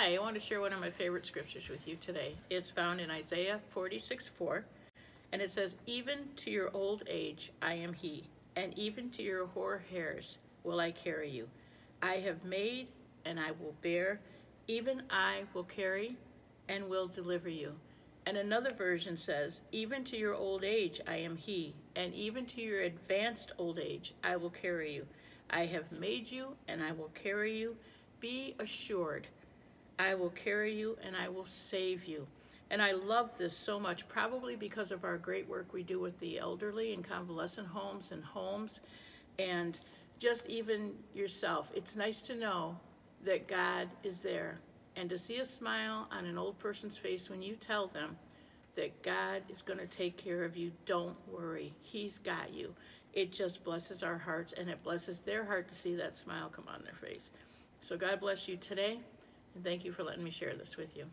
Hi, I want to share one of my favorite scriptures with you today. It's found in Isaiah 46 4, and it says, Even to your old age I am He, and even to your hoar hairs will I carry you. I have made, and I will bear, even I will carry and will deliver you. And another version says, Even to your old age I am He, and even to your advanced old age I will carry you. I have made you, and I will carry you. Be assured, I will carry you, and I will save you. And I love this so much, probably because of our great work we do with the elderly in convalescent homes and homes, and just even yourself. It's nice to know that God is there and to see a smile on an old person's face when you tell them that God is going to take care of you, don't worry. He's got you. It just blesses our hearts and it blesses their heart to see that smile come on their face. So God bless you today and thank you for letting me share this with you.